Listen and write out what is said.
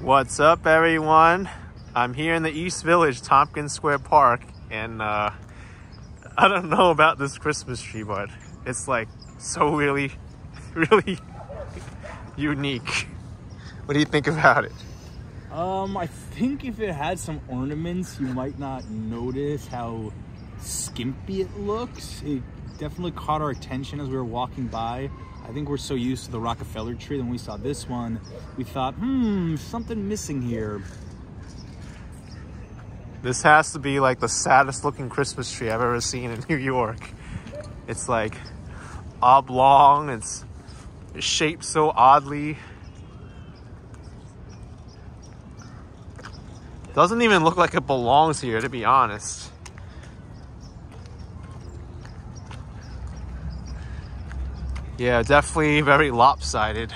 What's up, everyone? I'm here in the East Village, Tompkins Square Park, and uh, I don't know about this Christmas tree, but it's like so really, really unique. What do you think about it? Um, I think if it had some ornaments, you might not notice how skimpy it looks. It definitely caught our attention as we were walking by. I think we're so used to the Rockefeller tree that when we saw this one, we thought, hmm, something missing here. This has to be like the saddest looking Christmas tree I've ever seen in New York. It's like oblong, it's shaped so oddly. Doesn't even look like it belongs here, to be honest. Yeah, definitely very lopsided.